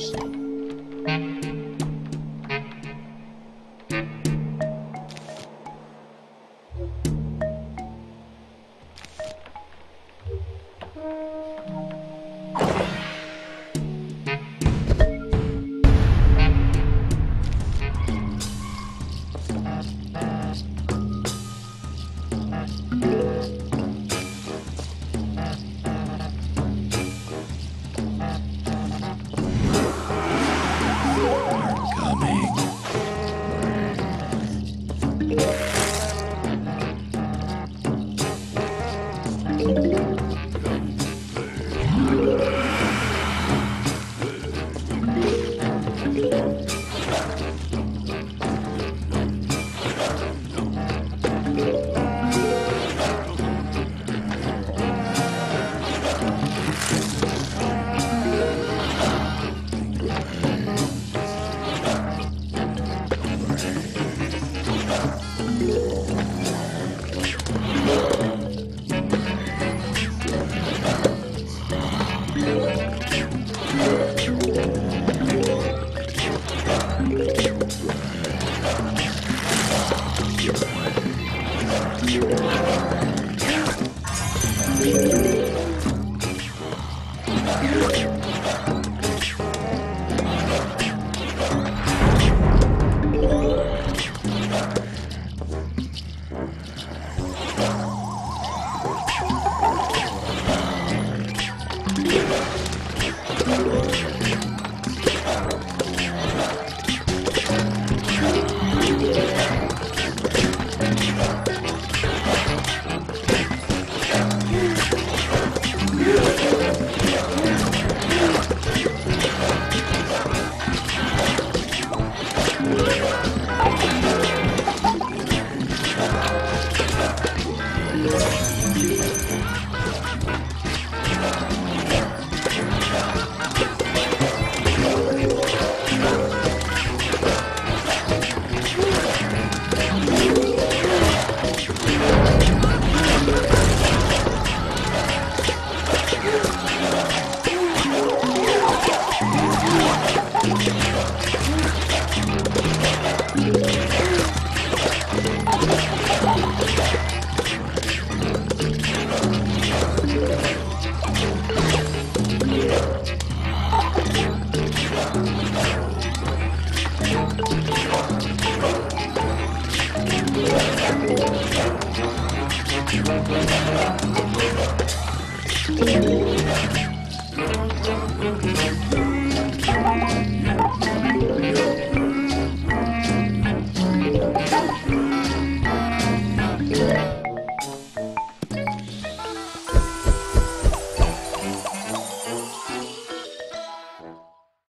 house. Thank Yeah. Thank you.